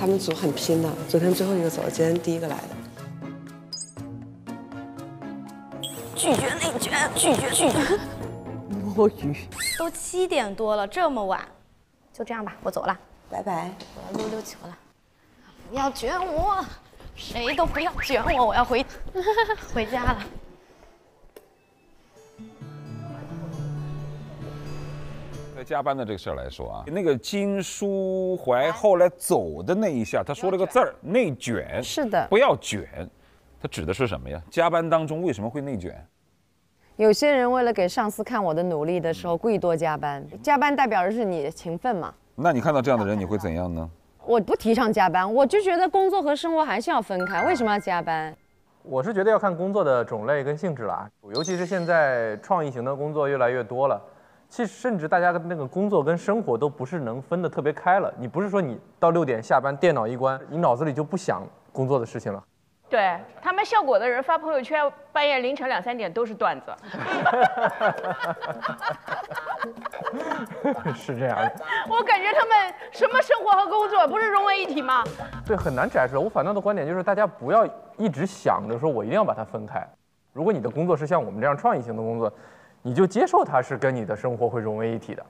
他们组很拼的，昨天最后一个走，今天第一个来的。拒绝内卷，拒绝拒绝。摸鱼，都七点多了，这么晚，就这样吧，我走了，拜拜。我要溜溜球了。不要卷我，谁都不要卷我，我要回 回家了。在加班的这个事儿来说啊，那个金书怀后来走的那一下，他说了个字儿“内卷”，是的不要卷，他指的是什么呀？加班当中为什么会内卷？有些人为了给上司看我的努力的时候，故意多加班。加班代表的是你的勤奋嘛。那你看到这样的人，你会怎样呢？我不提倡加班，我就觉得工作和生活还是要分开。为什么要加班？我是觉得要看工作的种类跟性质了啊，尤其是现在创意型的工作越来越多了，其实甚至大家的那个工作跟生活都不是能分得特别开了。你不是说你到六点下班，电脑一关，你脑子里就不想工作的事情了。对他们效果的人发朋友圈，半夜凌晨两三点都是段子。是这样的，我感觉他们什么生活和工作不是融为一体吗？对，很难展示。我反倒的观点就是，大家不要一直想着说我一定要把它分开。如果你的工作是像我们这样创意型的工作，你就接受它是跟你的生活会融为一体的。